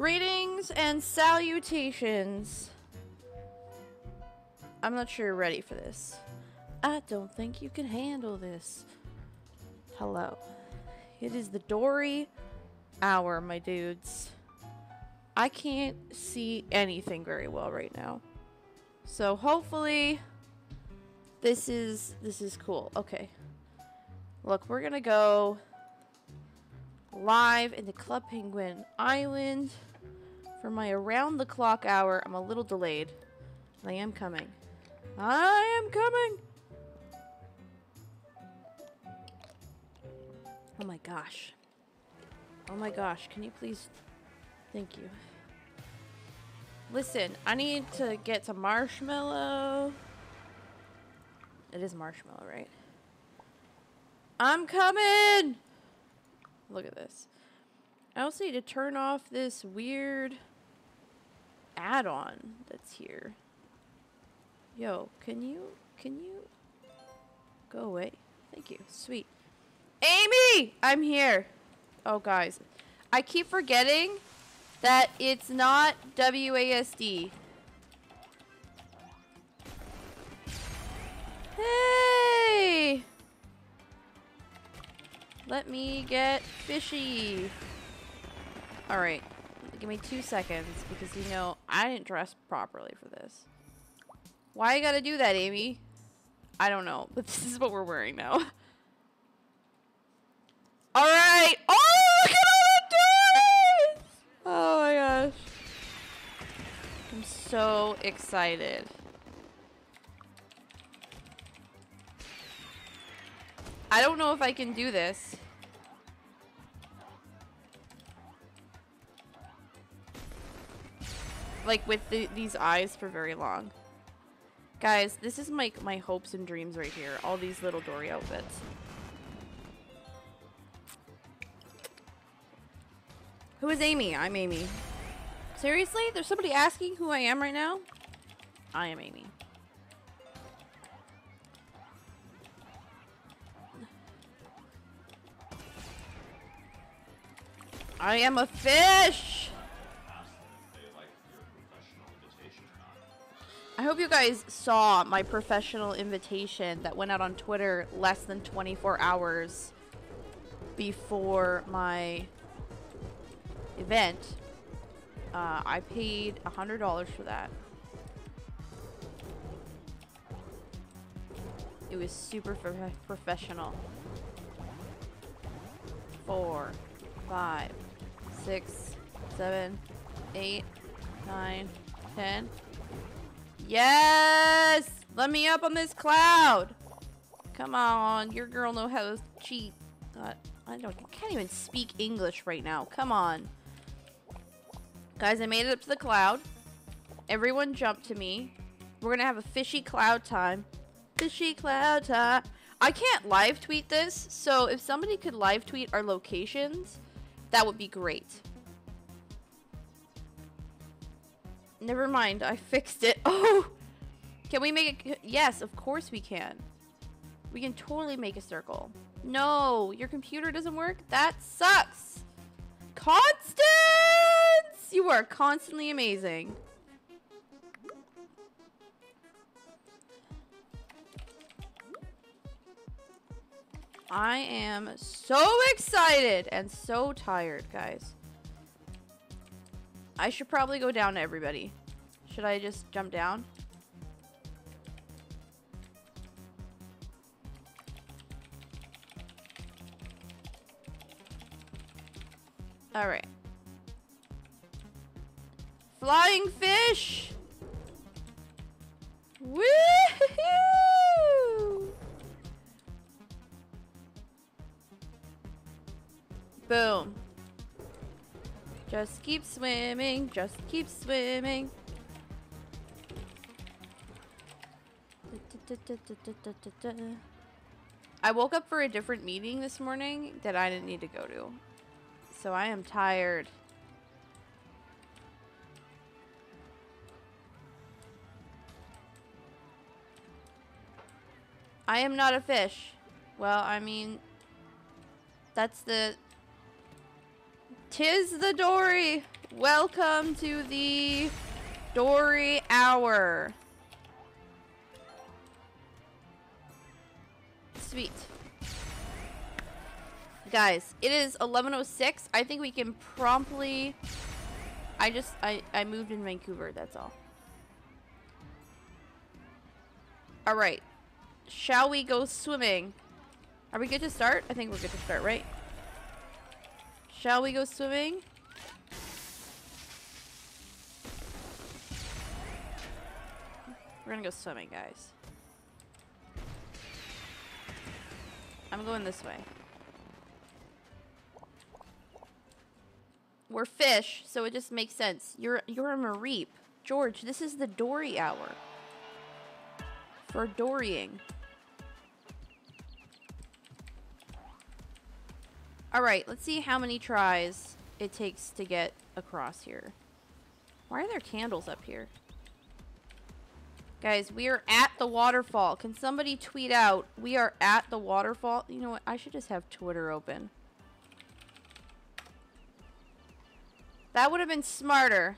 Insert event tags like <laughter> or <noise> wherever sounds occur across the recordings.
Greetings and salutations. I'm not sure you're ready for this. I don't think you can handle this. Hello. It is the Dory hour, my dudes. I can't see anything very well right now. So hopefully this is this is cool. Okay. Look, we're going to go live in the Club Penguin Island for my around the clock hour. I'm a little delayed. I am coming. I am coming. Oh my gosh. Oh my gosh. Can you please? Thank you. Listen, I need to get some marshmallow. It is marshmallow, right? I'm coming! Look at this. I also need to turn off this weird add-on that's here. Yo, can you, can you go away? Thank you. Sweet. Amy! I'm here. Oh, guys. I keep forgetting that it's not WASD. Hey! Let me get fishy. Alright. Give me two seconds because you know I didn't dress properly for this. Why you gotta do that, Amy? I don't know, but <laughs> this is what we're wearing now. <laughs> Alright! Oh, look at all the doors! Oh my gosh. I'm so excited. I don't know if I can do this. Like with the, these eyes for very long. Guys, this is my, my hopes and dreams right here. All these little Dory outfits. Who is Amy? I'm Amy. Seriously? There's somebody asking who I am right now? I am Amy. I am a fish! I hope you guys saw my professional invitation that went out on Twitter less than 24 hours before my event. Uh, I paid $100 for that. It was super professional. Four, five, six, seven, eight, nine, ten. Yes! Let me up on this cloud! Come on, your girl know how to cheat. God, I don't, I can't even speak English right now. Come on. Guys, I made it up to the cloud. Everyone jump to me. We're gonna have a fishy cloud time. Fishy cloud time. I can't live tweet this, so if somebody could live tweet our locations, that would be great. Never mind, I fixed it. <laughs> Oh! Can we make it? Yes, of course we can. We can totally make a circle. No, your computer doesn't work? That sucks! Constance! You are constantly amazing. I am so excited and so tired, guys. I should probably go down to everybody. Should I just jump down? Alright. Flying fish! Woohoo! Boom. Just keep swimming, just keep swimming. I woke up for a different meeting this morning that I didn't need to go to. So I am tired. I am not a fish. Well, I mean, that's the Tis the Dory. Welcome to the Dory Hour. Sweet. Guys, it is 11.06. I think we can promptly... I just... I, I moved in Vancouver, that's all. Alright. Shall we go swimming? Are we good to start? I think we're good to start, right? Shall we go swimming? We're gonna go swimming, guys. I'm going this way. We're fish, so it just makes sense. You're you're a mareep. George, this is the dory hour. For dorying. Alright, let's see how many tries it takes to get across here. Why are there candles up here? Guys, we are at the waterfall. Can somebody tweet out, we are at the waterfall? You know what? I should just have Twitter open. That would have been smarter.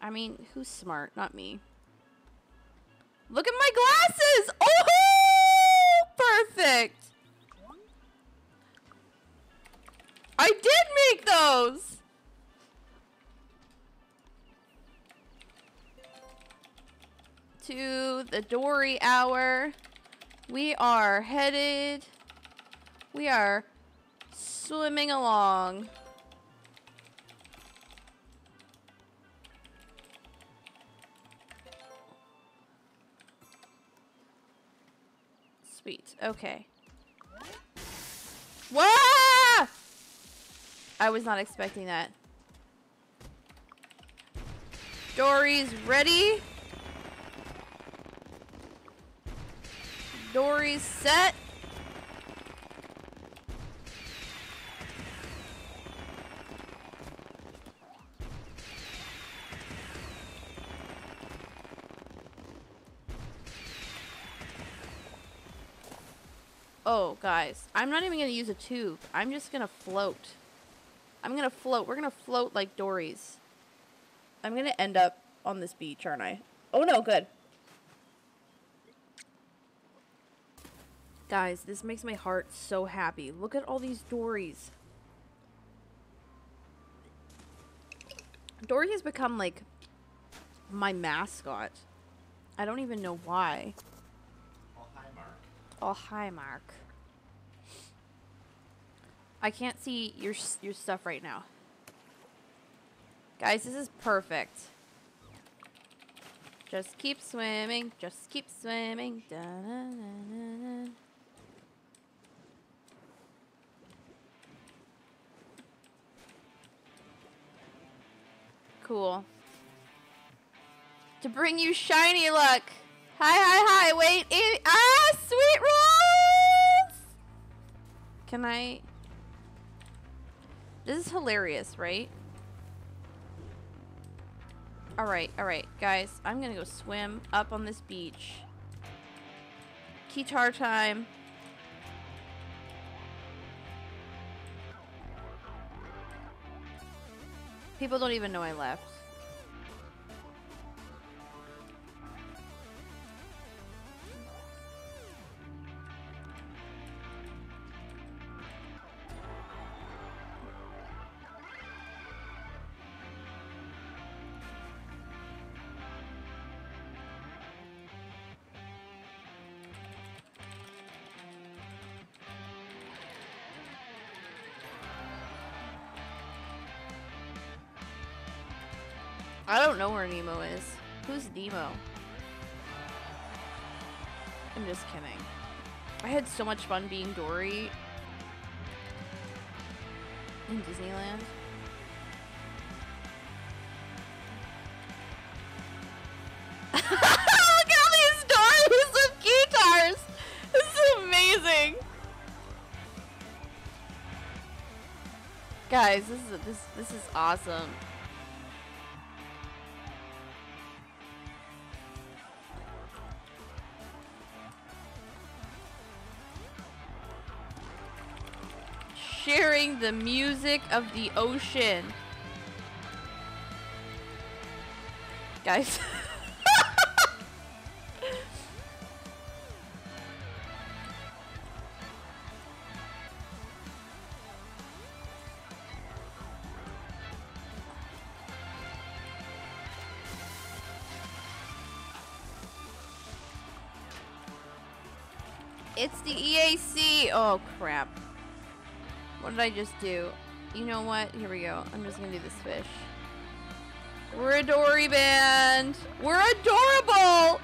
I mean, who's smart? Not me. Look at my glasses! Those! to the Dory Hour. We are headed... We are swimming along. Sweet. Okay. Whoa! I was not expecting that. Dory's ready. Dory's set. Oh, guys. I'm not even going to use a tube. I'm just going to float. I'm going to float. We're going to float like Dory's. I'm going to end up on this beach, aren't I? Oh, no. Good. Guys, this makes my heart so happy. Look at all these Dories. Dory has become, like, my mascot. I don't even know why. Oh, hi, Mark. Oh, hi, Mark. I can't see your your stuff right now. Guys, this is perfect. Just keep swimming. Just keep swimming. Da -da -da Cool. To bring you shiny luck. Hi, hi, hi. Wait. It, ah, sweet rolls. Can I? This is hilarious, right? Alright, alright, guys. I'm gonna go swim up on this beach. Guitar time. People don't even know I left. Nemo is. Who's Nemo? I'm just kidding. I had so much fun being Dory in Disneyland. <laughs> Look at all these Dorys with guitars! This is amazing! Guys, this is this this is awesome. Sharing the music of the ocean. Guys. <laughs> did I just do? You know what? Here we go. I'm just gonna do this fish. We're a Dory band. We're adorable.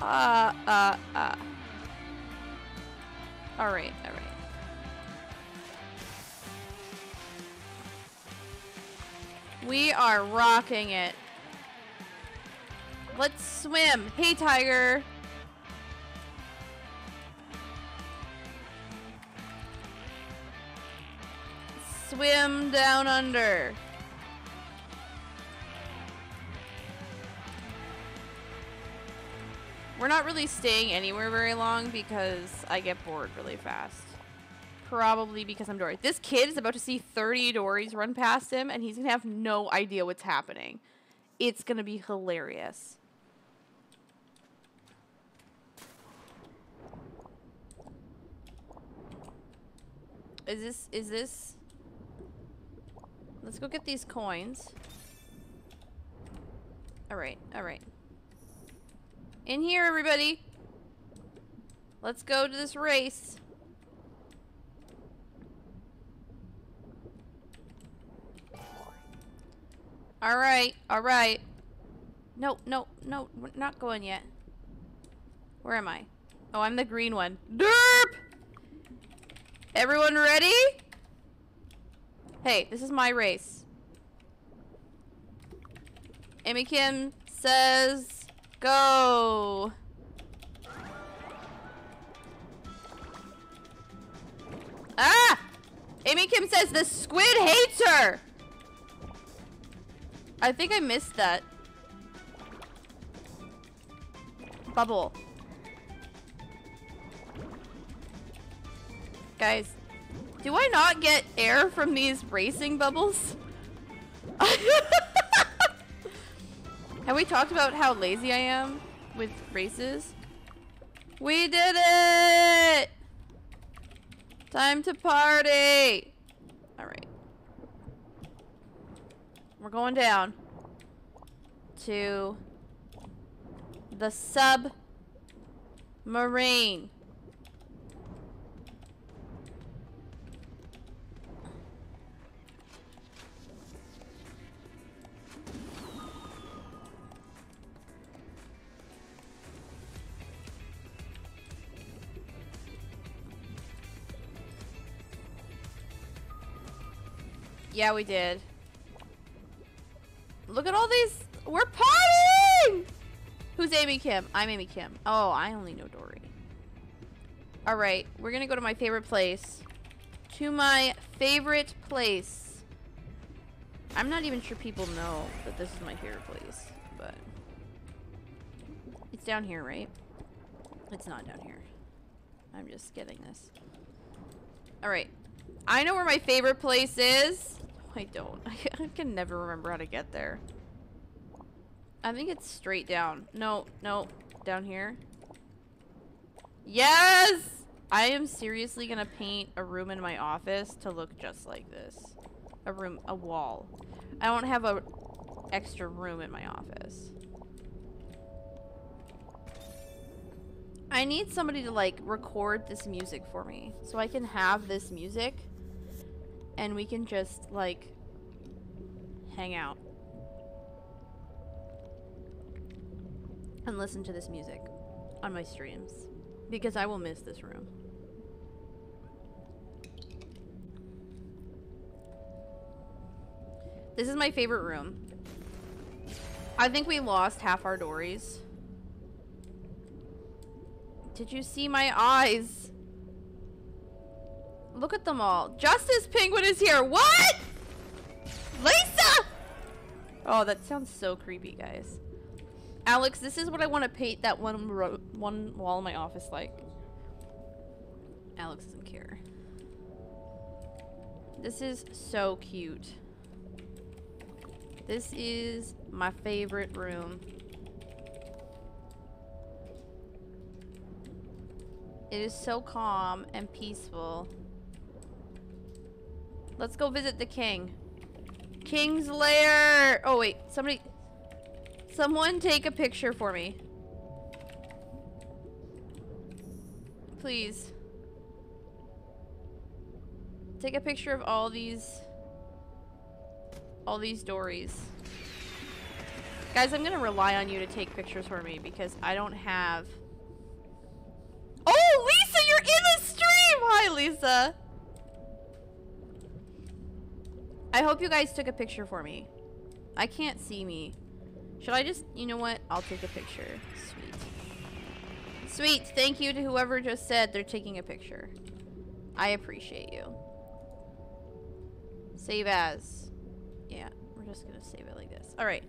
Uh, uh, uh. All right, all right. We are rocking it. Let's swim. Hey, Tiger. Swim down under. We're not really staying anywhere very long because I get bored really fast. Probably because I'm Dory. This kid is about to see 30 Dories run past him and he's going to have no idea what's happening. It's going to be hilarious. Is this, is this... Let's go get these coins. Alright, alright. In here, everybody! Let's go to this race. Alright, alright. No, no, no, we're not going yet. Where am I? Oh, I'm the green one. Derp! Everyone ready? Hey, this is my race. Amy Kim says go. Ah! Amy Kim says the squid hates her. I think I missed that. Bubble. Guys, do I not get air from these racing bubbles? <laughs> Have we talked about how lazy I am with races? We did it! Time to party! Alright. We're going down to the submarine. Yeah, we did. Look at all these. We're partying! Who's Amy Kim? I'm Amy Kim. Oh, I only know Dory. Alright, we're gonna go to my favorite place. To my favorite place. I'm not even sure people know that this is my favorite place, but... It's down here, right? It's not down here. I'm just getting this. Alright. I know where my favorite place is. I don't. <laughs> I, can never remember how to get there. I think it's straight down. No, no. Down here. Yes! I am seriously gonna paint a room in my office to look just like this. A room, a wall. I don't have a extra room in my office. I need somebody to like record this music for me so I can have this music and we can just like hang out and listen to this music on my streams because I will miss this room. This is my favorite room. I think we lost half our dories. Did you see my eyes? Look at them all. Justice Penguin is here. What? Lisa! Oh, that sounds so creepy, guys. Alex, this is what I want to paint that one one wall in my office like. Alex doesn't care. This is so cute. This is my favorite room. It is so calm and peaceful. Let's go visit the king. King's lair! Oh wait, somebody... Someone take a picture for me. Please. Take a picture of all these... All these dories. Guys, I'm gonna rely on you to take pictures for me because I don't have... Oh, Lisa, you're in the stream! Hi, Lisa. I hope you guys took a picture for me. I can't see me. Should I just, you know what? I'll take a picture. Sweet. Sweet. Thank you to whoever just said they're taking a picture. I appreciate you. Save as. Yeah, we're just gonna save it like this. Alright.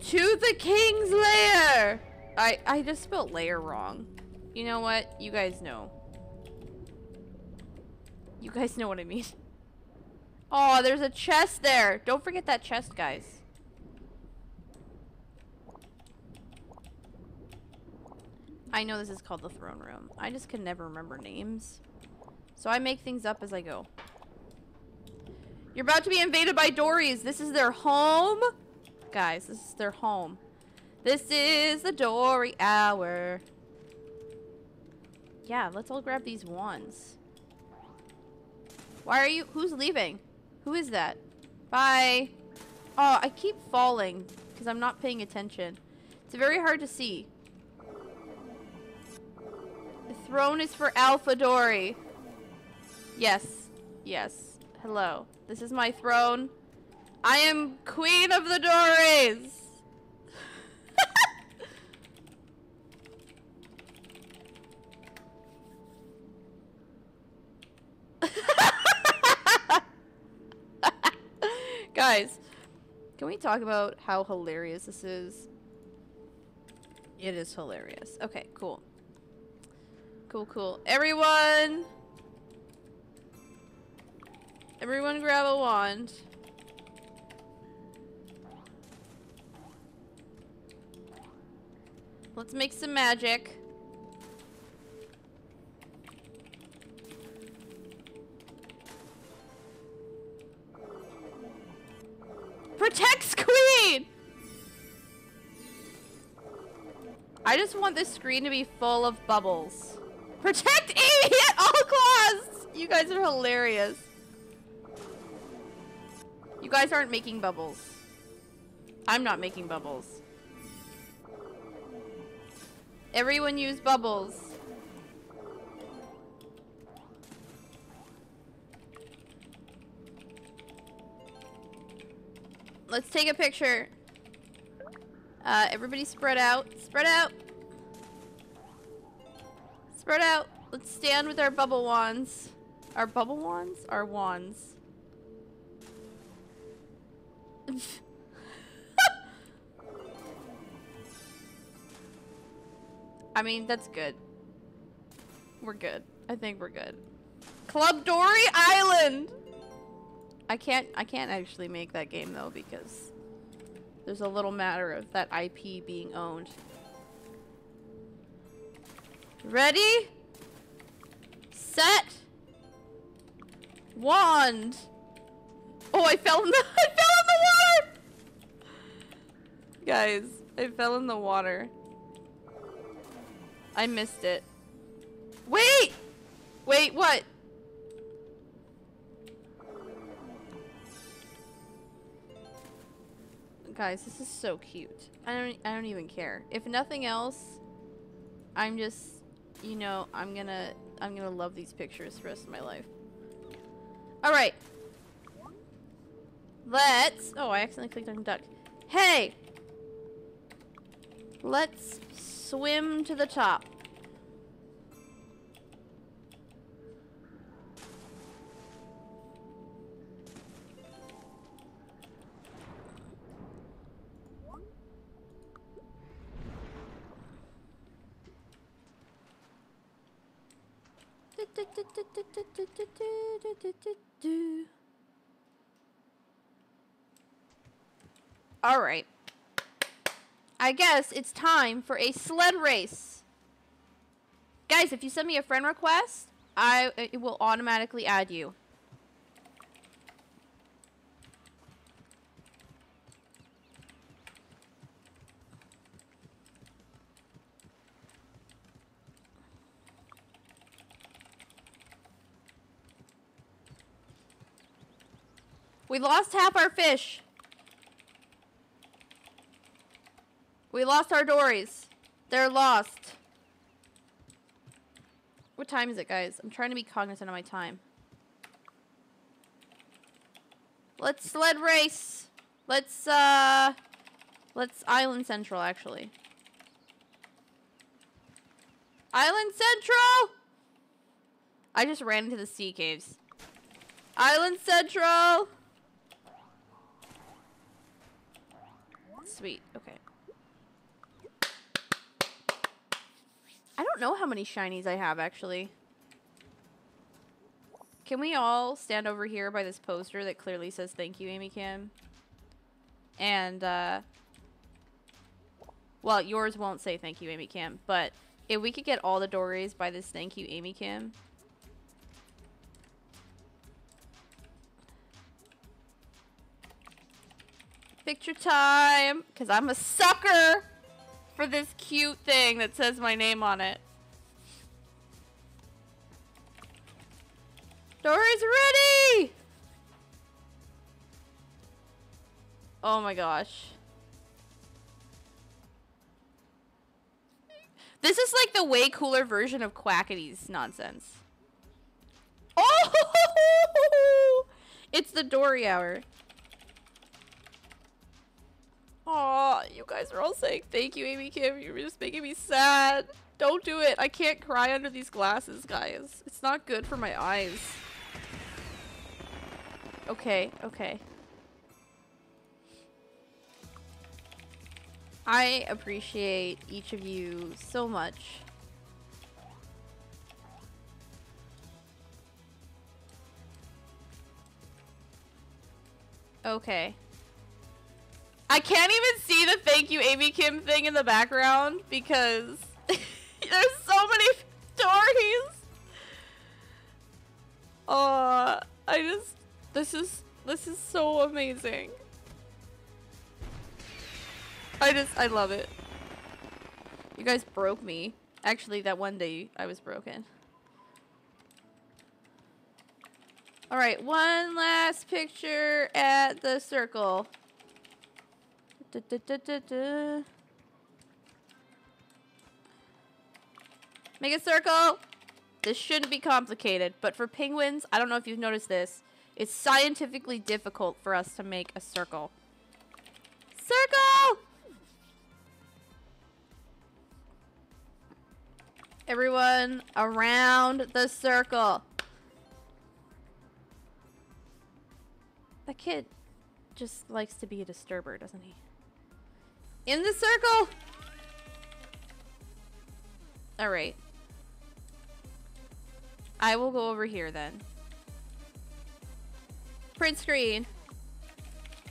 To the king's lair! I, I just spelled lair wrong. You know what? You guys know. You guys know what I mean. <laughs> Oh, there's a chest there. Don't forget that chest, guys. I know this is called the throne room. I just can never remember names. So I make things up as I go. You're about to be invaded by Dories. This is their home. Guys, this is their home. This is the Dory hour. Yeah, let's all grab these wands. Why are you- who's leaving? Who is that? Bye. Oh, I keep falling because I'm not paying attention. It's very hard to see. The throne is for Alpha Dory. Yes. Yes. Hello. This is my throne. I am queen of the Dories. <laughs> Guys, can we talk about how hilarious this is? It is hilarious. Okay, cool. Cool, cool. Everyone! Everyone grab a wand. Let's make some magic. Protects Queen! I just want this screen to be full of bubbles. Protect Amy at all costs! You guys are hilarious. You guys aren't making bubbles. I'm not making bubbles. Everyone use bubbles. Let's take a picture. Uh, everybody spread out. Spread out. Spread out. Let's stand with our bubble wands. Our bubble wands? Our wands. <laughs> I mean, that's good. We're good. I think we're good. Club Dory Island! I can't I can't actually make that game though because there's a little matter of that IP being owned. Ready? Set. Wand. Oh, I fell in the <laughs> I fell in the water. Guys, I fell in the water. I missed it. Wait! Wait, what? Guys, this is so cute. I don't I don't even care. If nothing else, I'm just you know, I'm gonna I'm gonna love these pictures for the rest of my life. Alright. Let's oh I accidentally clicked on duck. Hey! Let's swim to the top. All right. I guess it's time for a sled race. Guys, if you send me a friend request, I it will automatically add you. We lost half our fish. We lost our dories. They're lost. What time is it, guys? I'm trying to be cognizant of my time. Let's sled race. Let's, uh... Let's Island Central, actually. Island Central! I just ran into the sea caves. Island Central! Sweet, okay. I don't know how many shinies I have, actually. Can we all stand over here by this poster that clearly says thank you, Amy Kim? And, uh... Well, yours won't say thank you, Amy Kim, but if we could get all the dories by this thank you, Amy Kim... Picture time! Because I'm a sucker! for this cute thing that says my name on it. Dory's ready! Oh my gosh. This is like the way cooler version of Quackity's nonsense. Oh! <laughs> It's the Dory hour. Aw, you guys are all saying thank you, Amy Kim. You're just making me sad. Don't do it. I can't cry under these glasses, guys. It's not good for my eyes. Okay, okay. I appreciate each of you so much. Okay. I can't even see the thank you Amy Kim thing in the background because <laughs> there's so many Dories. Oh, I just this is this is so amazing. I just I love it. You guys broke me. Actually, that one day I was broken. All right, one last picture at the circle. Da, da, da, Make a circle. This shouldn't be complicated, but for penguins, I don't know if you've noticed this, it's scientifically difficult for us to make a circle. Circle! Everyone around the circle. That kid just likes to be a disturber, doesn't he? In the circle! Alright. I will go over here then. Print screen.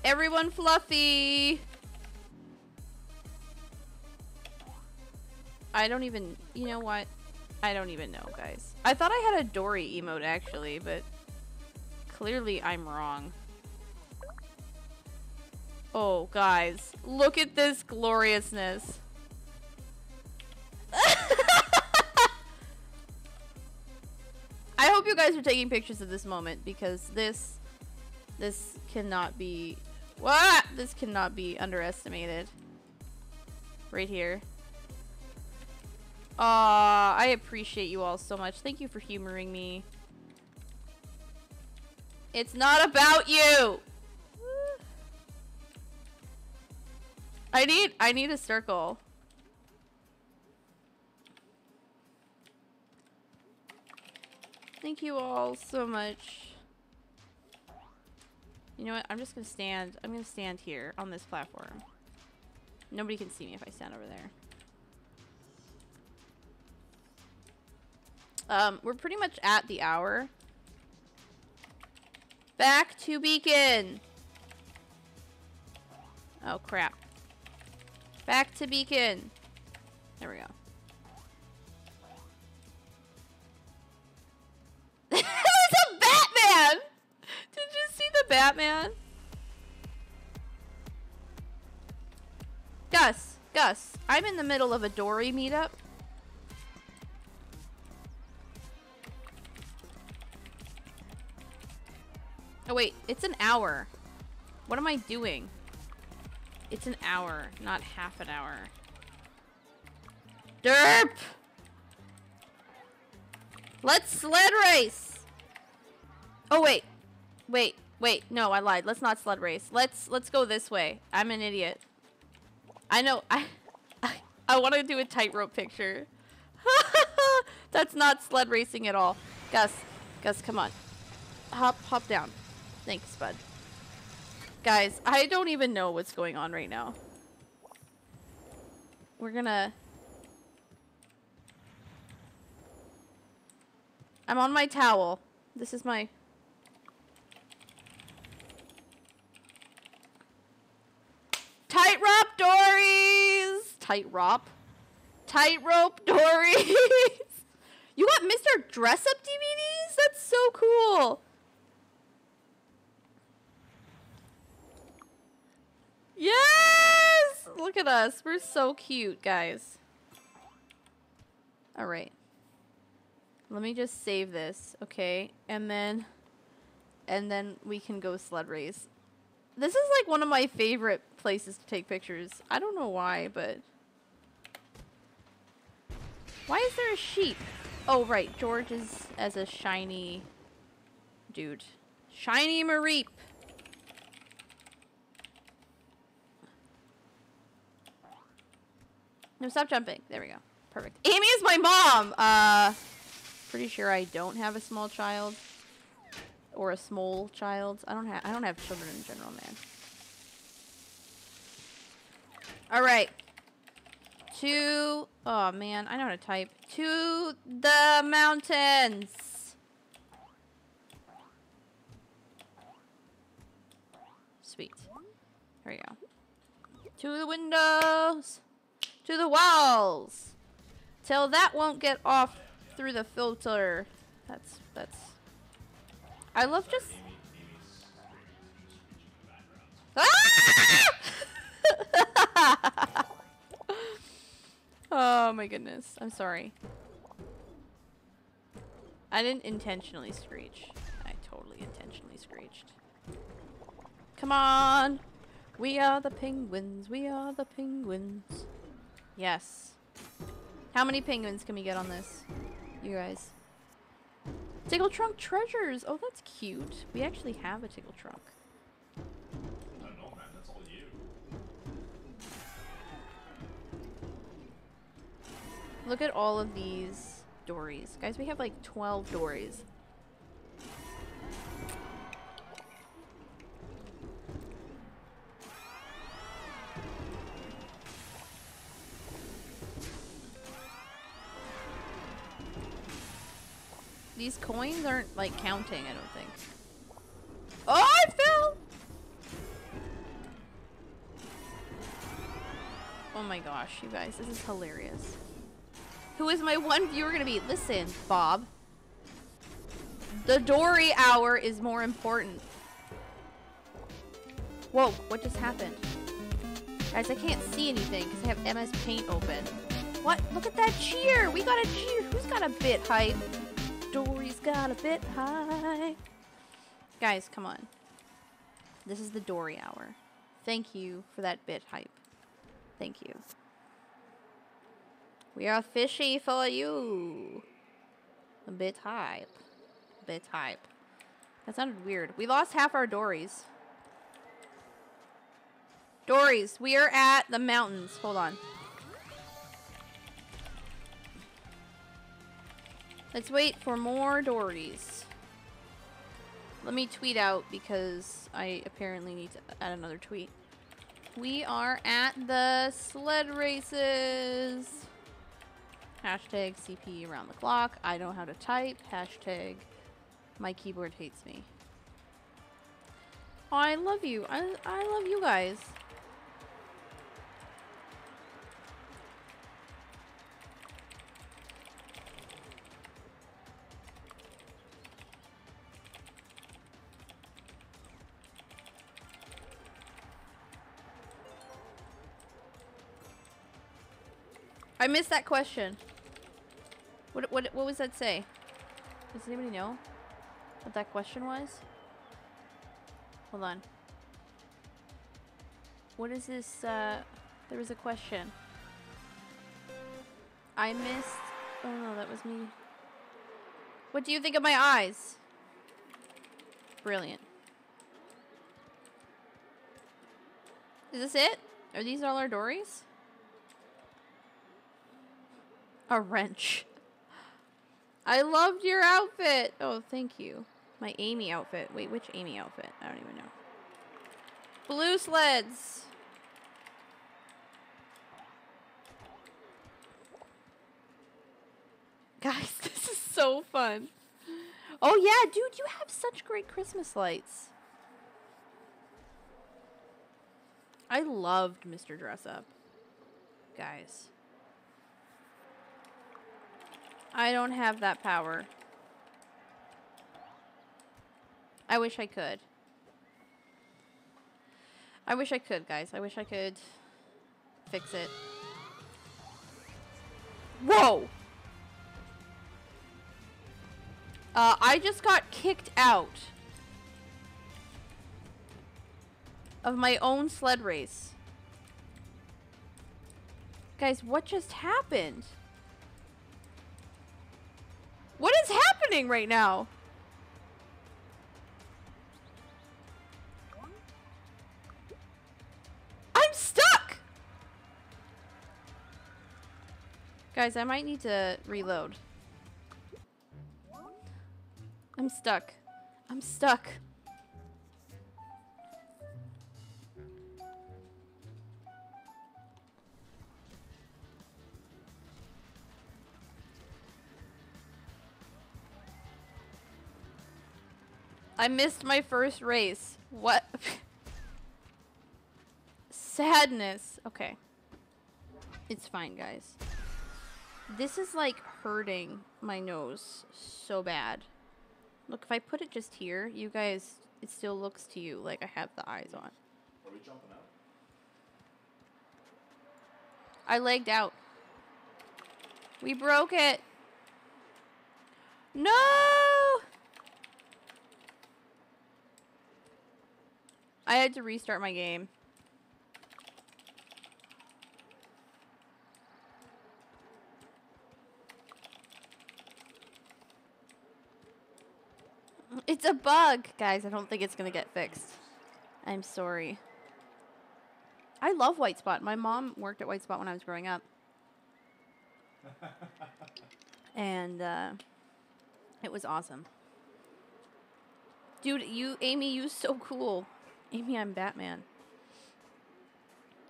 Everyone fluffy! I don't even... You know what? I don't even know, guys. I thought I had a Dory emote, actually, but... Clearly, I'm wrong. Oh, guys. Look at this gloriousness. <laughs> I hope you guys are taking pictures of this moment because this this cannot be what this cannot be underestimated. Right here. Aw, I appreciate you all so much. Thank you for humoring me. It's not about you! I need I need a circle. Thank you all so much. You know what? I'm just gonna stand. I'm gonna stand here on this platform. Nobody can see me if I stand over there. Um, we're pretty much at the hour. Back to beacon. Oh, crap. Back to beacon. There we go. <laughs> There's a Batman! Did you see the Batman? Gus, Gus, I'm in the middle of a Dory meetup. Oh wait, it's an hour. What am I doing? It's an hour, not half an hour. Derp! Let's sled race! Oh wait. Wait, wait, no, I lied. Let's not sled race. Let's let's go this way. I'm an idiot. I know I I, I want to do a tightrope picture. <laughs> That's not sled racing at all. Gus, Gus, come on. Hop hop down. Thanks, bud. Guys, I don't even know what's going on right now. We're gonna... I'm on my towel. This is my... Tightrope Dories! Tightrope? Tightrope Dories! <laughs> you got Mr. Dressup DVDs? That's so cool! Yes! Look at us. We're so cute, guys. Alright. Let me just save this, okay? And then... And then we can go sled race. This is like one of my favorite places to take pictures. I don't know why, but... Why is there a sheep? Oh, right. George is as a shiny dude. Shiny Mareep. No, stop jumping. There we go. Perfect. Amy is my mom! Uh, pretty sure I don't have a small child. Or a small child. I don't have I don't have children in general, man. Alright. To oh man, I know how to type. To the mountains. Sweet. There we go. To the windows to the walls. Till that won't get off through the filter. That's, that's... I love just... Ah! <laughs> oh my goodness. I'm sorry. I didn't intentionally screech. I totally intentionally screeched. Come on! We are the penguins. We are the penguins. Yes. How many penguins can we get on this? You guys. Tickle Trunk treasures! Oh, that's cute. We actually have a Tickle Trunk. Look at all of these dories. Guys, we have like 12 dories. These coins aren't like counting, I don't think. Oh, I fell! Oh my gosh, you guys, this is hilarious. Who is my one viewer gonna be? Listen, Bob. The Dory hour is more important. Whoa, what just happened? Guys, I can't see anything because I have MS Paint open. What? Look at that cheer! We got a cheer! Who's got a bit hype? Dory's got a bit high. Guys, come on. This is the Dory hour. Thank you for that bit hype. Thank you. We are fishy for you. A bit hype. A Bit hype. That sounded weird. We lost half our Dories. Dories, we are at the mountains. Hold on. Let's wait for more Dories. Let me tweet out because I apparently need to add another tweet. We are at the sled races. Hashtag CP around the clock. I don't know how to type. Hashtag my keyboard hates me. Oh, I love you. I, I love you guys. I missed that question. What what what was that say? Does anybody know what that question was? Hold on. What is this uh there was a question. I missed Oh no, that was me. What do you think of my eyes? Brilliant. Is this it? Are these all our dories? A wrench. I loved your outfit. Oh, thank you. My Amy outfit. Wait, which Amy outfit? I don't even know. Blue sleds. Guys, <laughs> this is so fun. Oh yeah, dude, you have such great Christmas lights. I loved Mr. Dressup. Guys. I don't have that power. I wish I could. I wish I could, guys. I wish I could fix it. Whoa! Uh, I just got kicked out of my own sled race. Guys, what just happened? What is happening right now? I'm stuck! Guys, I might need to reload. I'm stuck. I'm stuck. I missed my first race. What? <laughs> Sadness. Okay. It's fine, guys. This is like hurting my nose so bad. Look, if I put it just here, you guys, it still looks to you like I have the eyes on. Are we jumping out? I legged out. We broke it. No! I had to restart my game. It's a bug, guys. I don't think it's going to get fixed. I'm sorry. I love White Spot. My mom worked at White Spot when I was growing up. <laughs> and uh, it was awesome. Dude, you, Amy, you so cool. Amy, I'm Batman.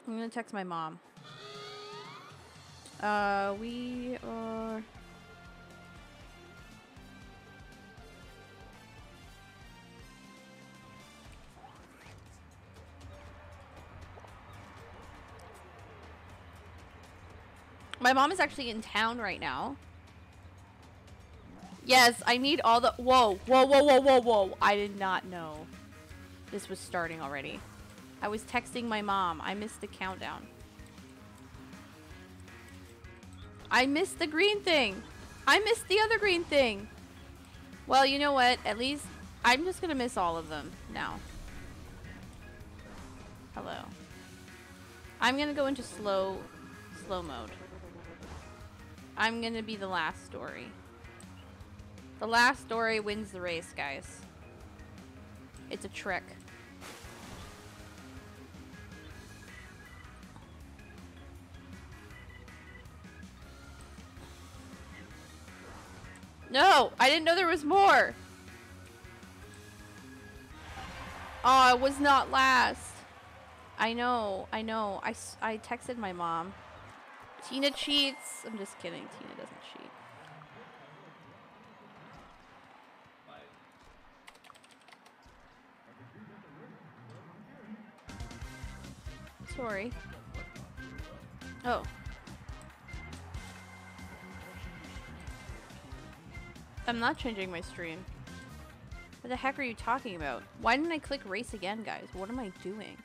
I'm gonna text my mom. Uh, we are. My mom is actually in town right now. Yes, I need all the- Whoa, whoa, whoa, whoa, whoa, whoa. I did not know this was starting already. I was texting my mom. I missed the countdown. I missed the green thing. I missed the other green thing. Well, you know what? At least I'm just going to miss all of them now. Hello. I'm going to go into slow slow mode. I'm going to be the last Dory. The last Dory wins the race, guys. It's a trick. No, I didn't know there was more. Oh, it was not last. I know, I know. I, I texted my mom. Tina cheats. I'm just kidding. Tina doesn't cheat. Sorry. Oh. I'm not changing my stream. What the heck are you talking about? Why didn't I click race again, guys? What am I doing?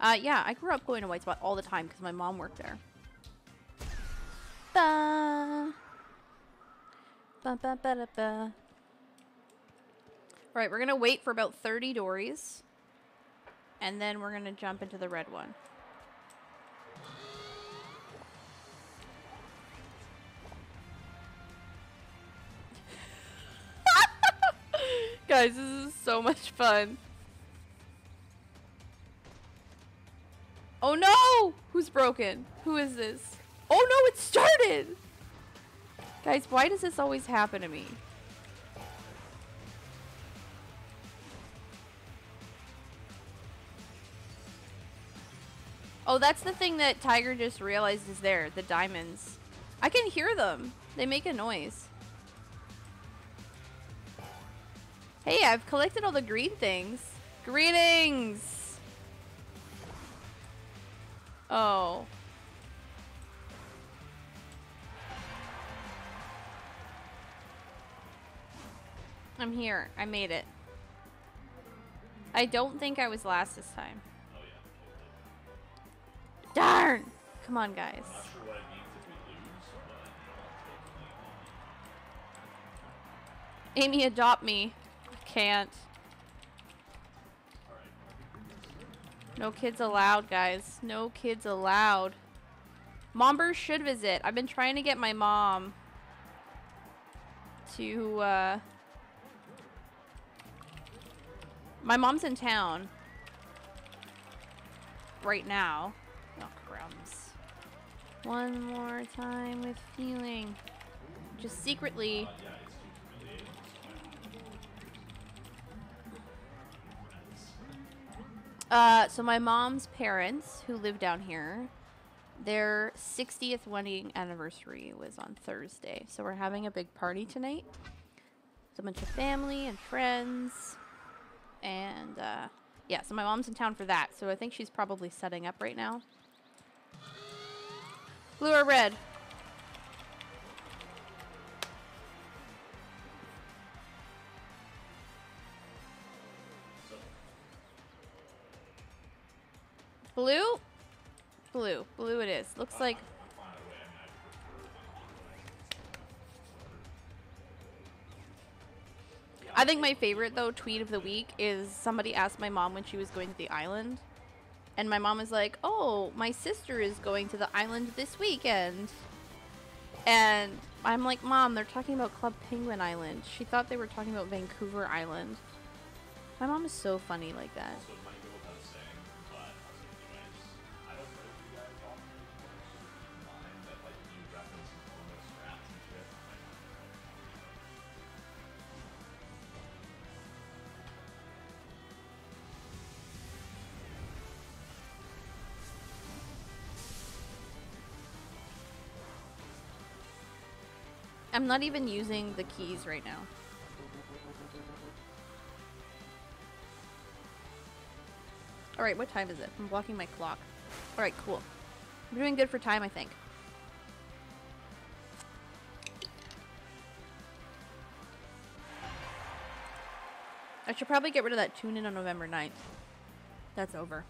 Uh, yeah, I grew up going to White Spot all the time because my mom worked there. Ba. Ba ba ba da ba. Alright, we're gonna wait for about 30 dories. And then we're gonna jump into the red one. <laughs> Guys, this is so much fun. Oh no! Who's broken? Who is this? Oh no, it started! Guys, why does this always happen to me? Oh, that's the thing that Tiger just realized is there. The diamonds. I can hear them. They make a noise. Hey, I've collected all the green things. Greetings! Oh. I'm here. I made it. I don't think I was last this time. Darn! Come on, guys. I'm not sure what it means if we lose, but you know, I'll take Amy, adopt me. Can't. No kids allowed, guys. No kids allowed. Mombers should visit. I've been trying to get my mom to, uh... My mom's in town. Right now. One more time with feeling. Just secretly. Uh, so my mom's parents, who live down here, their 60th wedding anniversary was on Thursday. So we're having a big party tonight. It's a bunch of family and friends. And, uh, yeah, so my mom's in town for that. So I think she's probably setting up right now. Blue or red? Blue? Blue. Blue it is. Looks like... I think my favorite though tweet of the week is somebody asked my mom when she was going to the island, and my mom was like, "Oh, my sister is going to the island this weekend," and I'm like, "Mom, they're talking about Club Penguin Island." She thought they were talking about Vancouver Island. My mom is so funny like that. I'm not even using the keys right now. Alright, what time is it? I'm blocking my clock. Alright, cool. I'm doing good for time, I think. I should probably get rid of that tune in on November 9th. That's over.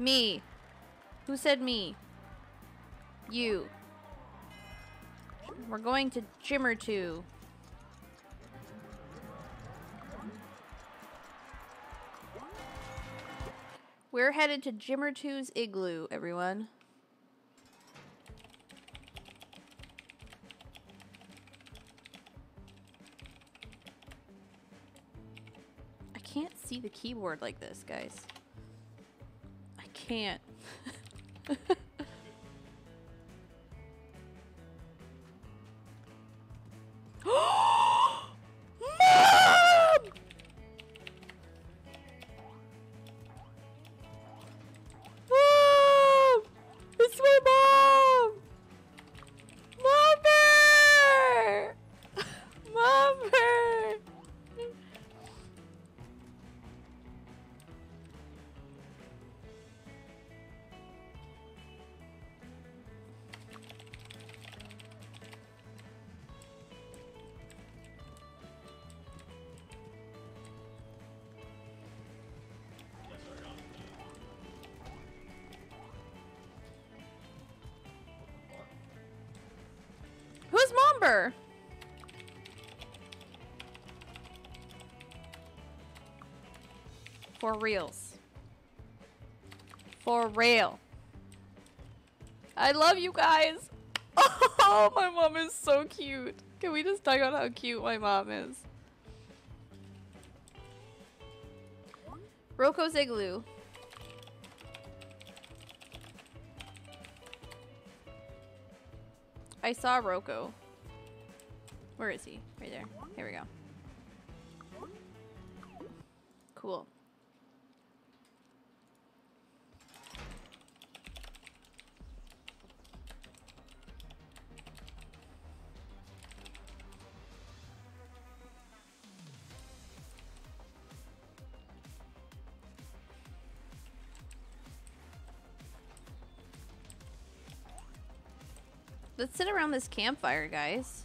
Me. Who said me? You. We're going to Jimmer 2. We're headed to Jimmer 2's igloo, everyone. I can't see the keyboard like this, guys. Can't. <laughs> For reals. For real. I love you guys. <laughs> Oh, my mom is so cute. Can we just talk about how cute my mom is? Roko's Igloo. I saw Roko. Where is he? Right there. Here we go. Let's sit around this campfire, guys.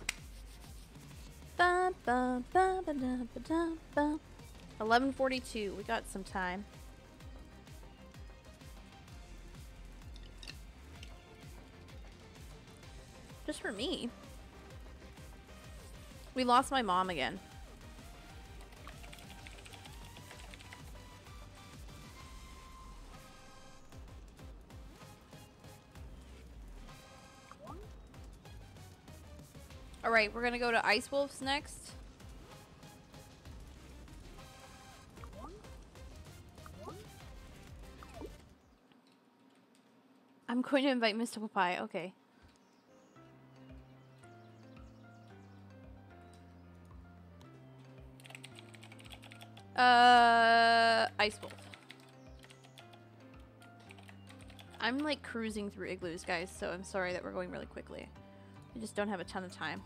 Ba, ba, ba, ba, da, ba, da, ba. 1142. We got some time. Just for me. We lost my mom again. Alright, we're gonna go to Ice Wolves next. I'm going to invite Mr. Papaya. Okay. Uh, Ice Wolf. I'm like cruising through igloos, guys, so I'm sorry that we're going really quickly. I just don't have a ton of time.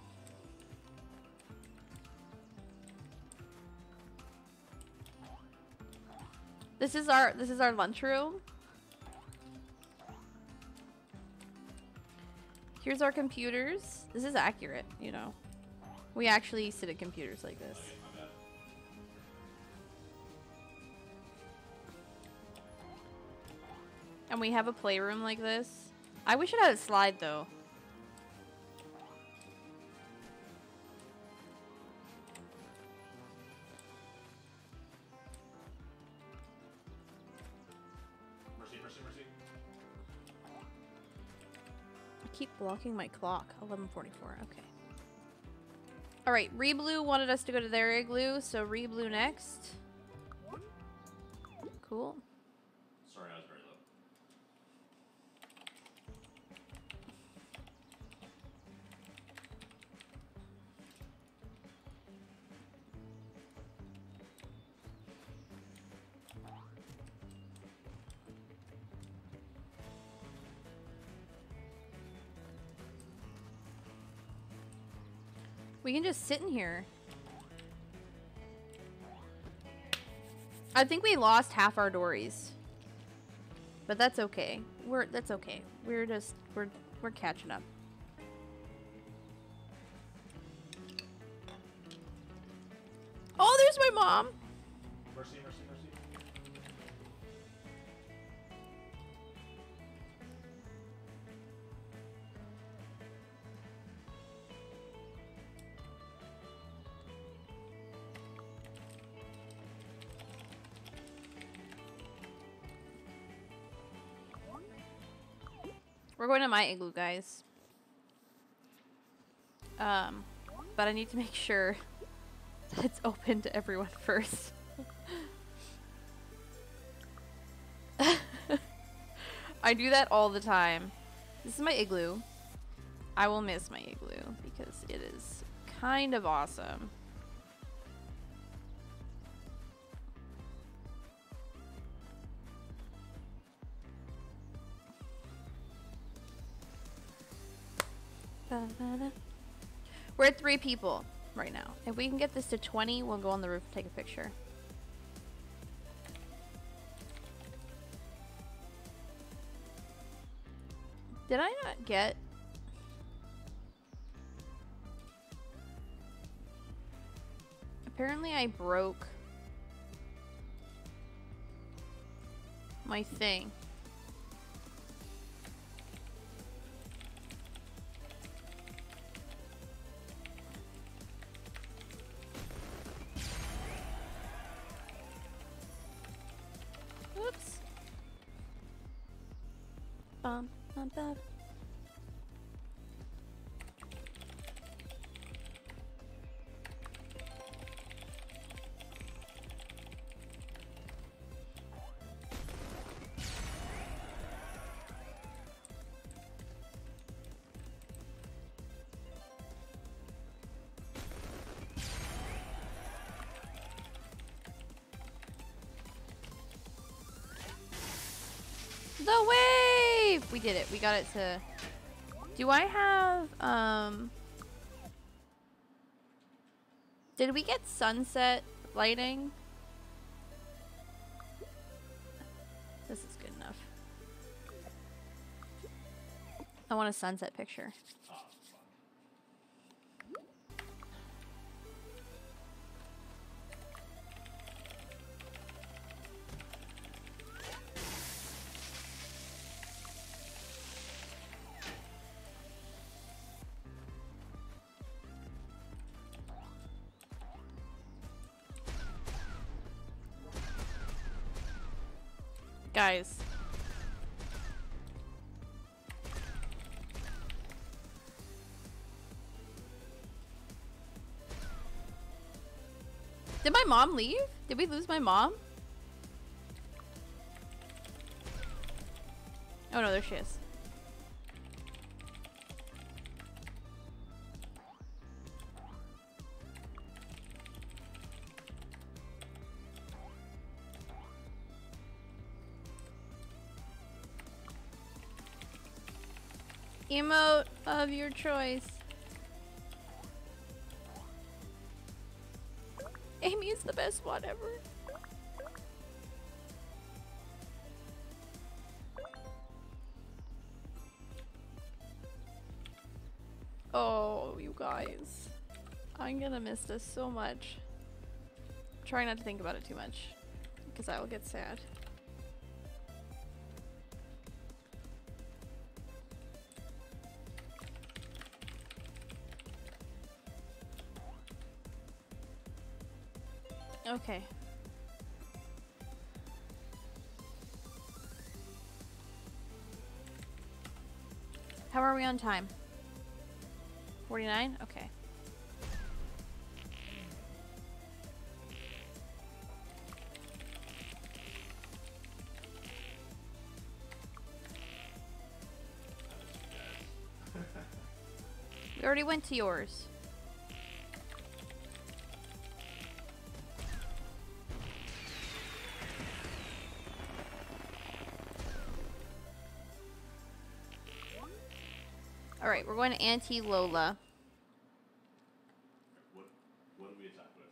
This is our this is our lunchroom. Here's our computers. This is accurate, you know. We actually sit at computers like this. And we have a playroom like this. I wish it had a slide though. Blocking my clock. 1144. Okay. All right. Reblue wanted us to go to their igloo, so Reblue next. Cool. We can just sit in here. I think we lost half our dories. But that's okay. We're that's okay. We're just we're we're catching up. Oh, there's my mom. We're going to my igloo, guys. Um, but I need to make sure <laughs> that it's open to everyone first. <laughs> I do that all the time. This is my igloo. I will miss my igloo because it is kind of awesome. We're at three people right now. If we can get this to 20, we'll go on the roof and take a picture. Did I not get... Apparently I broke my thing. The wave! We did it. We got it to... Do I have, um... Did we get sunset lighting? This is good enough. I want a sunset picture. Mom leave? Did we lose my mom? Oh no, there she is. Emote of your choice. The best one ever. Oh, you guys. I'm gonna miss this so much. Try not to think about it too much. Because I will get sad. Okay. How are we on time? 49? Okay. We already went to yours. We're going to anti Lola. What what do we attack with?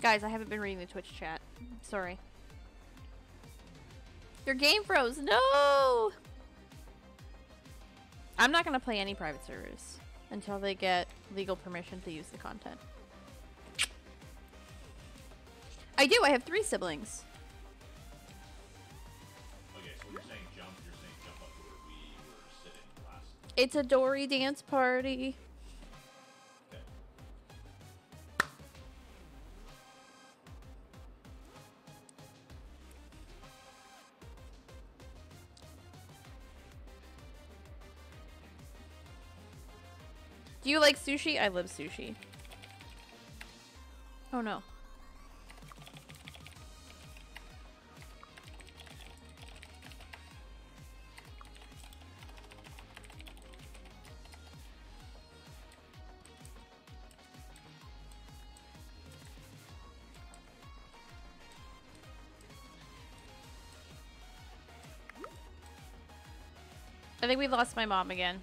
Guys, I haven't been reading the Twitch chat. Sorry. Your game froze. No! I'm not going to play any private servers until they get legal permission to use the content. I do. I have three siblings. Okay, so you're saying jump, you're saying jump up where we were sitting last. It's a Dory dance party. Like sushi? I love sushi. Oh no. I think we lost my mom again.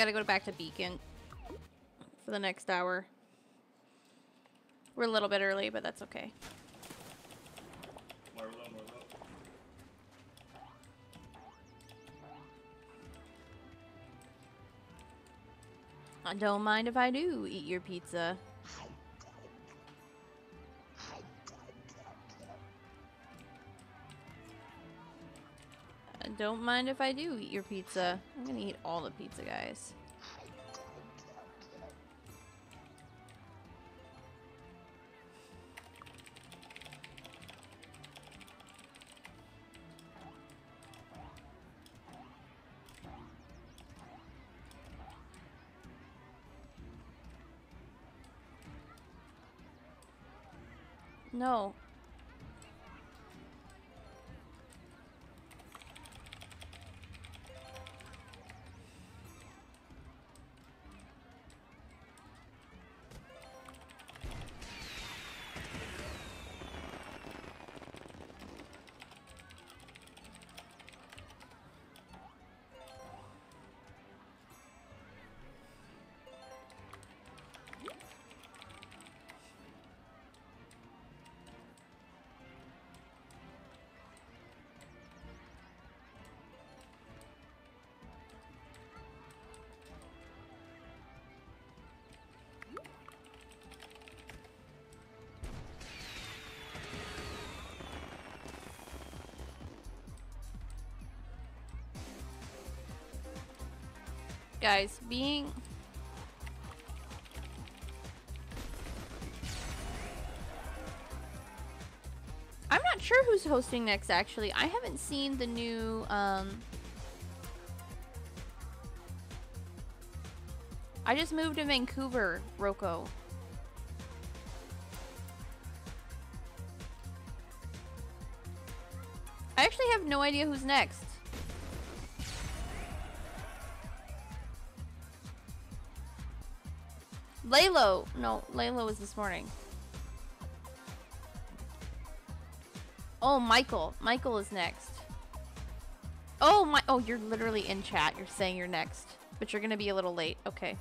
Gotta go back to Beacon for the next hour. We're a little bit early, but that's okay. I don't mind if I do eat your pizza. Don't mind if I do eat your pizza. I'm gonna eat all the pizza, guys. No. Guys, being I'm not sure who's hosting next actually. I haven't seen the new um I just moved to Vancouver, Roko. I actually have no idea who's next. Laylo. No, Laylo was this morning. Oh, Michael. Michael is next. Oh, my. Oh, you're literally in chat. You're saying you're next. But you're to be a little late. Okay.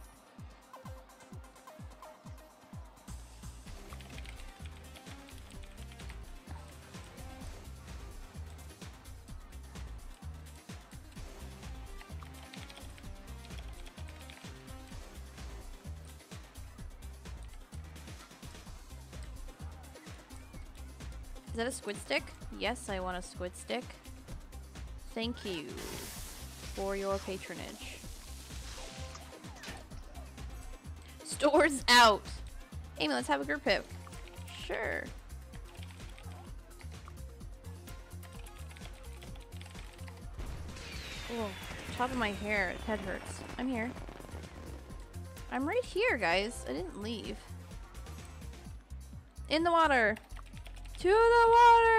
That a squid stick? Yes, I want a squid stick. Thank you for your patronage. Stores out. Amy, let's have a group pick. Sure. Oh, top of my hair. Head hurts. I'm here. I'm right here, guys. I didn't leave. In the water. To the water!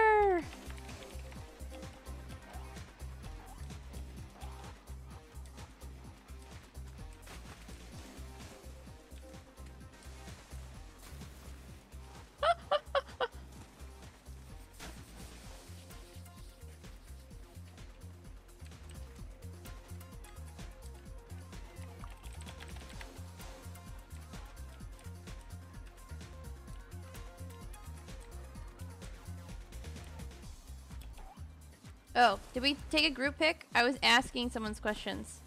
Oh, did we take a group pick? I was asking someone's questions.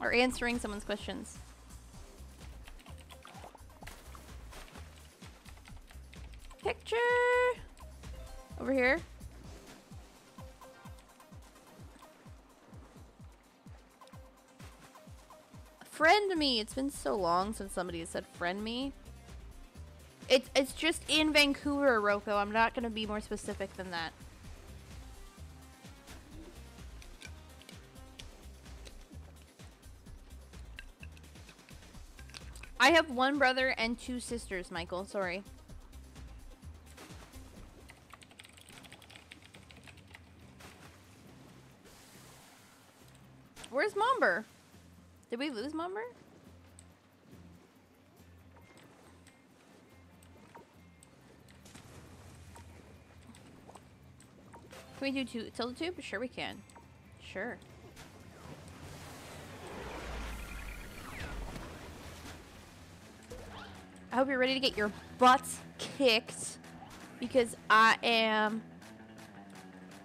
Or answering someone's questions. Picture! Over here. Friend me! It's been so long since somebody has said friend me. It's, it's just in Vancouver, Roko. I'm not going to be more specific than that. I have one brother and two sisters, Michael. Sorry. Where's Momber? Did we lose Momber? Can we do two tilde tube? Sure we can. Sure. I hope you're ready to get your butts kicked because I am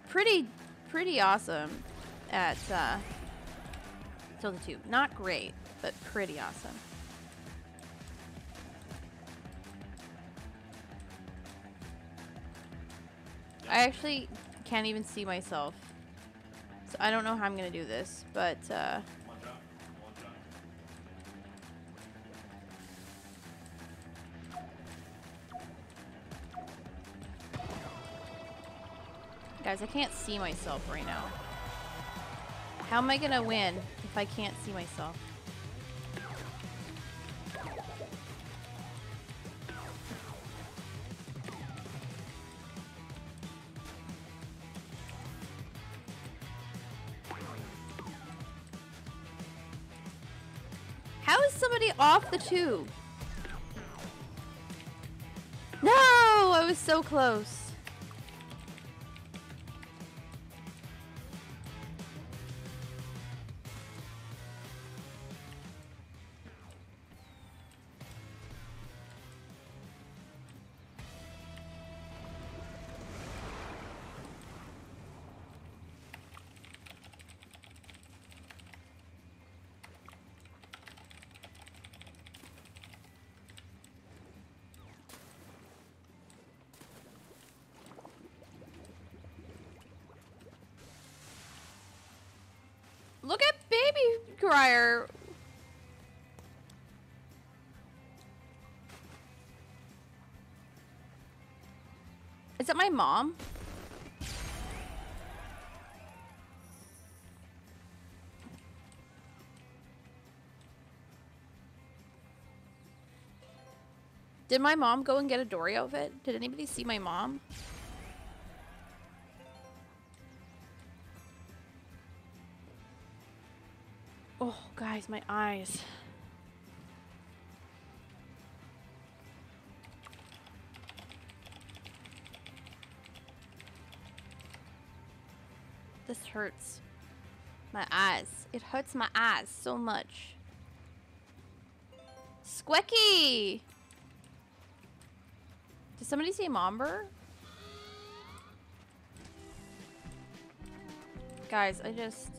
pretty pretty awesome at uh, tilde tube. Not great, but pretty awesome. I actually can't even see myself. So I don't know how I'm going to do this, but uh, guys, I can't see myself right now. How am I to win if I can't see myself? How is somebody off the tube? No! I was so close. Crier. Is it my mom? Did my mom go and get a Dory outfit? Did anybody see my mom? Guys, my eyes. This hurts. My eyes. It hurts my eyes so much. Squecky! Did somebody say Momber? Guys, I just...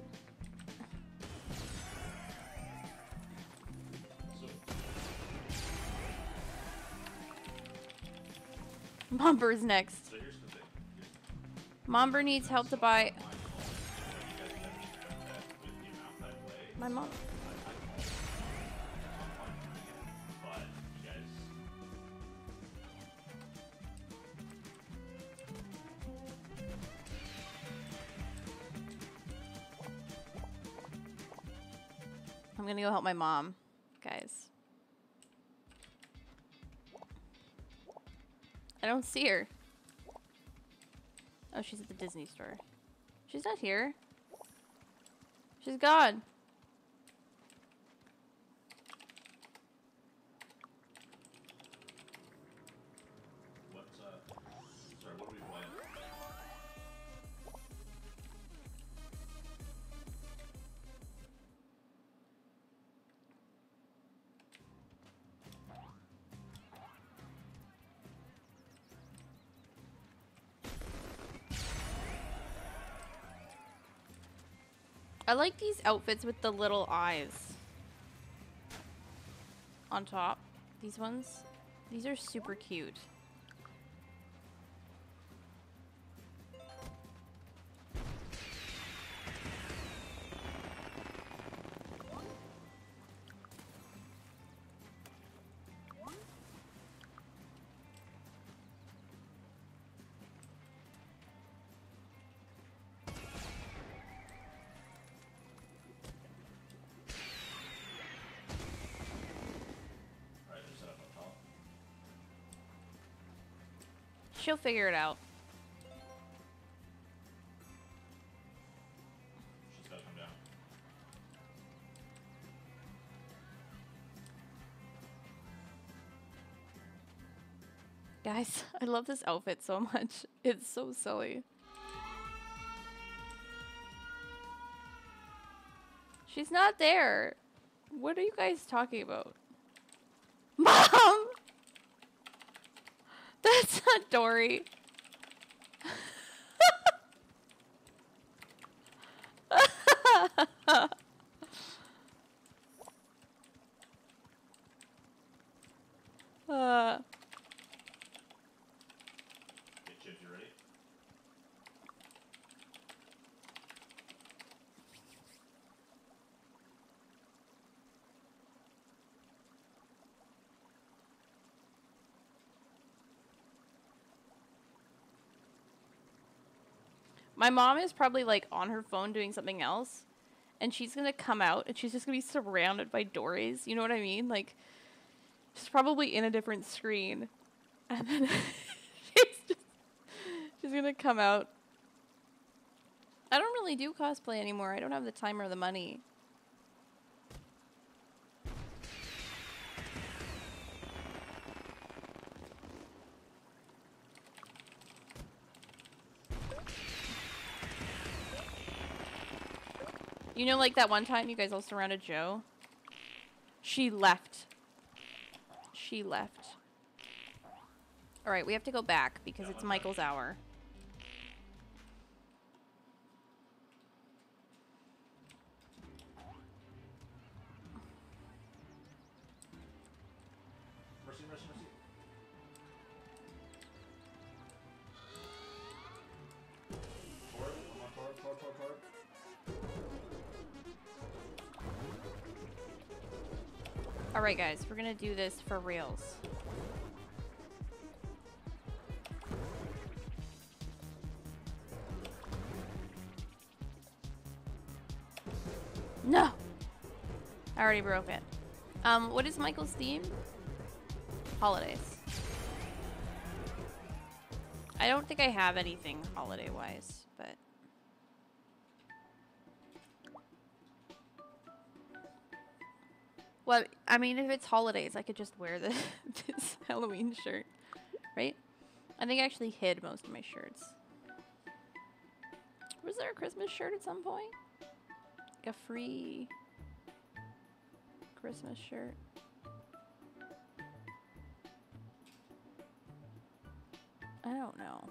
Momber's next. Momber needs help to buy... my mom... I'm gonna go help my mom, I don't see her. Oh, she's at the Disney store. She's not here. She's gone. I like these outfits with the little eyes on top. These ones. These are super cute. She'll figure it out. She's gotta come down. Guys, <laughs> I love this outfit so much. <laughs> It's so silly. She's not there. What are you guys talking about? <laughs> Mom! Dory. uh, Okay, Chips, you ready? My mom is probably like on her phone doing something else, and she's gonna come out and she's just gonna be surrounded by Dories. You know what I mean? Like, she's probably in a different screen, <laughs> and then she's just she's gonna come out. I don't really do cosplay anymore. I don't have the time or the money. You know, like that one time you guys all surrounded Joe? She left. She left. Alright, we have to go back because it's Michael's hour. Guys, we're gonna do this for reals. No! I already broke it. Um, what is Michael's theme? Holidays. I don't think I have anything holiday-wise, but... Well, I mean, if it's holidays, I could just wear the, <laughs> this Halloween shirt, right? I think I actually hid most of my shirts. Was there a Christmas shirt at some point? Like a free Christmas shirt. I don't know.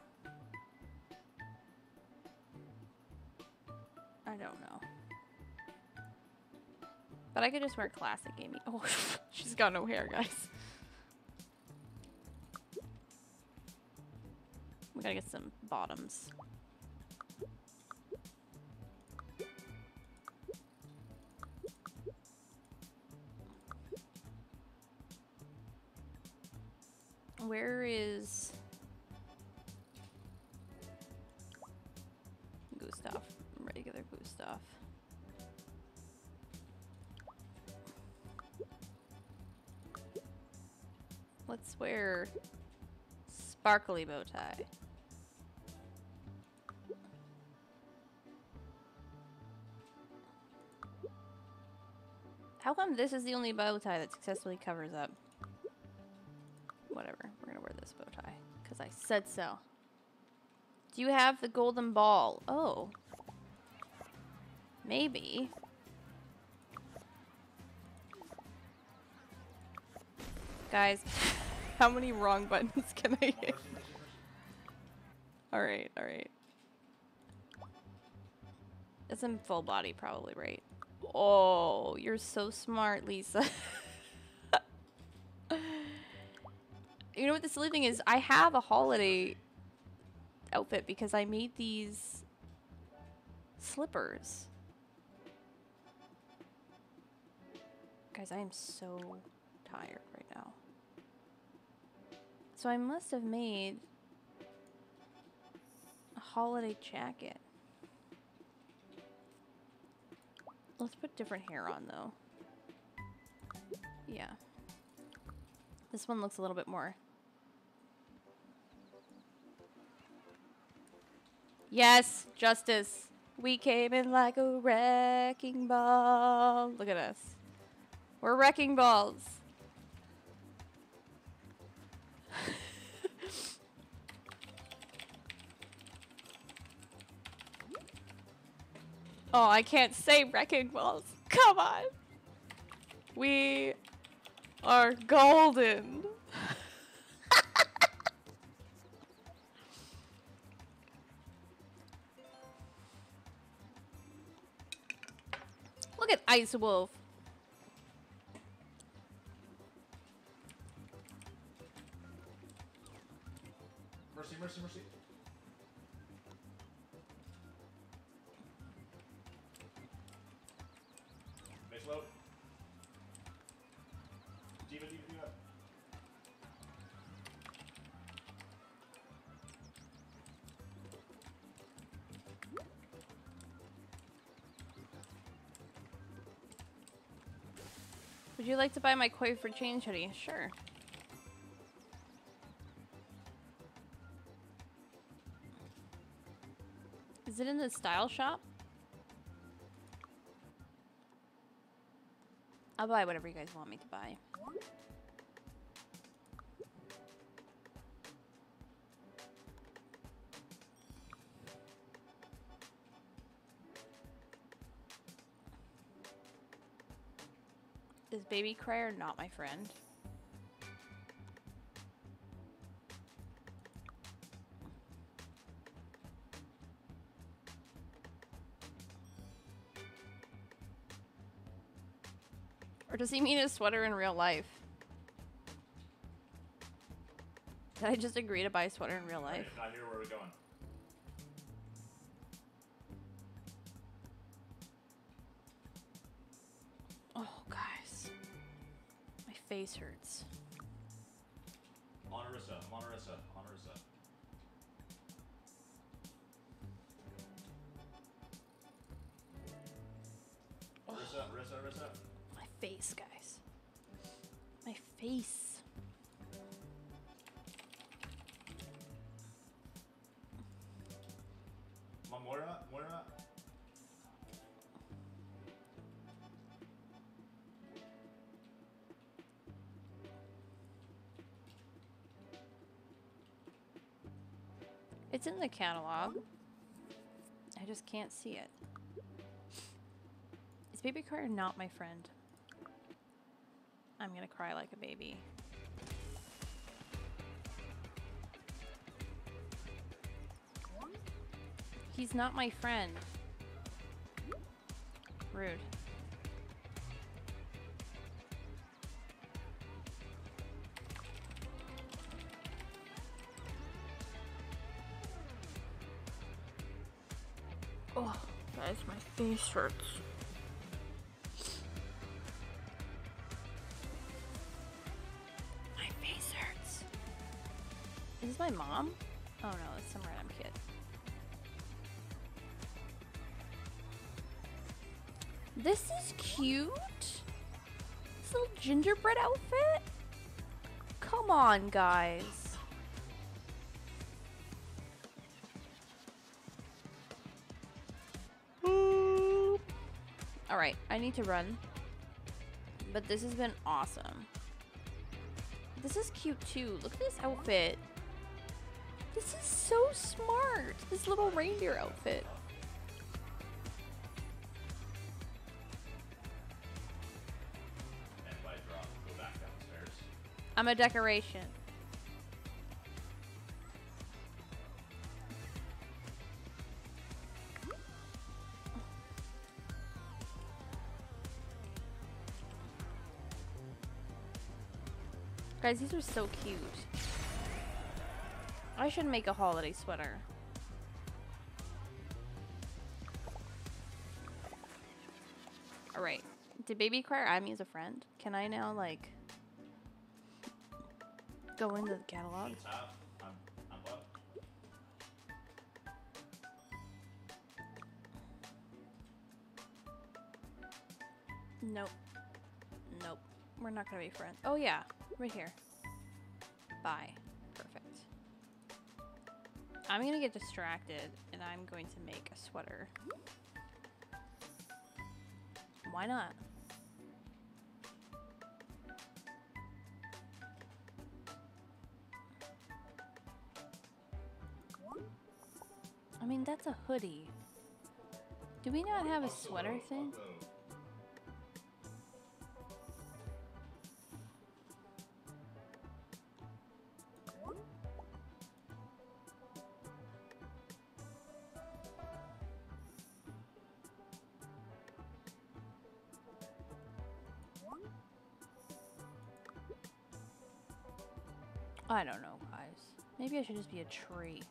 I don't know. But I could just wear classic Amy. <laughs> Oh, she's got no hair, guys. We gotta get some bottoms. Where is Gustav? Regular Gustav. Let's sparkly bow tie. How come this is the only bow tie that successfully covers up? Whatever, we're gonna wear this bow tie because I said so. Do you have the golden ball? Oh. Maybe. Guys, how many wrong buttons <laughs> can I hit? Alright, alright. It's in full body, probably, right? Oh, you're so smart, Lisa. <laughs> you know what the silly thing is? I have a holiday outfit because I made these slippers. Guys, I am so tired right now. So I must have made a holiday jacket. Let's put different hair on though. Yeah. This one looks a little bit more. Yes, justice. We came in like a wrecking ball. Look at us. We're wrecking balls. Oh, I can't say wrecking balls. Come on. We are golden. <laughs> Look at Ice Wolf. You like to buy my Coins for change hoodie? Sure. Is it in the style shop? I'll buy whatever you guys want me to buy. Baby Crier not my friend? Or does he mean a sweater in real life? Did I just agree to buy a sweater in real life? if not here, where are we going? Orisa, Orisa. My face, guys. My face. On, Moira, Moira. It's in the catalog. I just can't see it. Baby Crier not my friend? I'm gonna cry like a baby. He's not my friend. Rude. Oh, guys, my face hurts. Mom? Oh no, it's some random kid. This is cute. This little gingerbread outfit. Come on, guys. All right, I need to run. But this has been awesome. This is cute too. Look at this outfit. This is so smart, this little reindeer outfit. I'm a decoration. Guys, these are so cute. I should make a holiday sweater. Alright. Did Baby Cry add me as a friend? Can I now, like, go into the catalog? It's. I'm, I'm? Nope. Nope. We're not gonna be friends. Oh yeah, right here. Bye. I'm gonna get distracted and I'm going to make a sweater. Why not? I mean, that's a hoodie. Do we not have a sweater thing? Maybe I should just be a tree.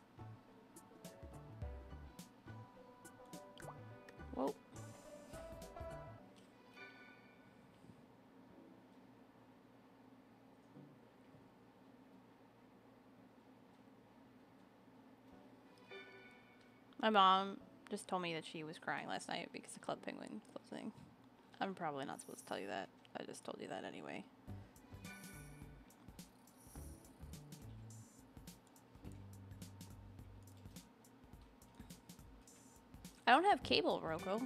Whoa. My mom just told me that she was crying last night because the Club Penguin closing. I'm probably not supposed to tell you that. I just told you that anyway. I don't have cable, Rocco.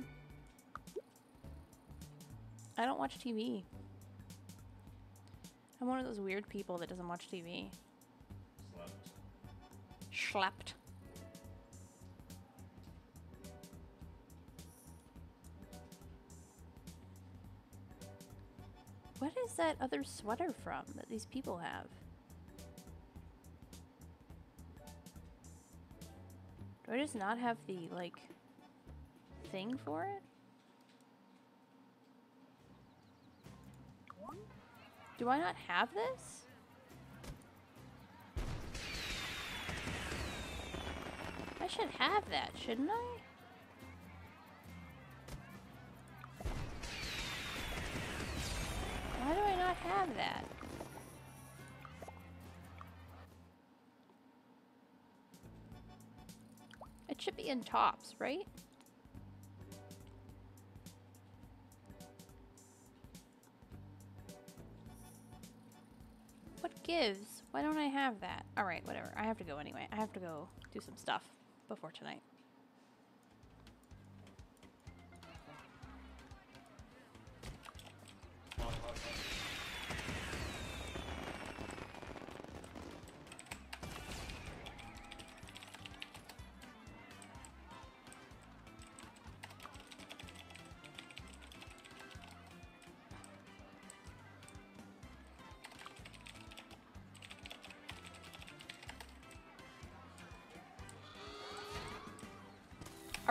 I don't watch TV. I'm one of those weird people that doesn't watch TV. Slept. What is that other sweater from that these people have? Do I just not have the, like, thing for it? Do I not have this? I should have that, shouldn't I? Why do I not have that? It should be in tops, right? Gives? Why don't I have that? Alright, whatever. I have to go anyway. I have to go do some stuff before tonight.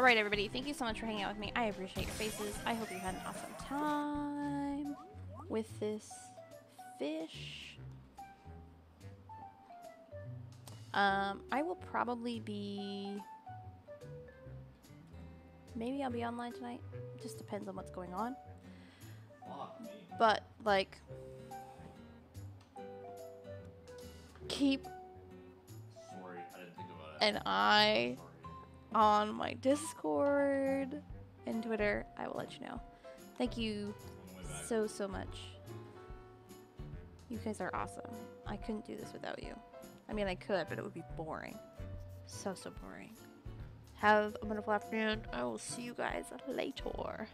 All right, everybody. Thank you so much for hanging out with me. I appreciate your faces. I hope you had an awesome time with this fish. Um, I will probably be. Maybe I'll be online tonight. Just depends on what's going on. But like, keep Sorry, I didn't think about it. an eye. On my Discord and Twitter. I will let you know. Thank you so, so much. You guys are awesome. I couldn't do this without you. I mean, I could, but it would be boring. So, so boring. Have a wonderful afternoon. I will see you guys later.